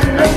can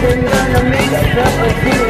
been gonna make a cup of tea.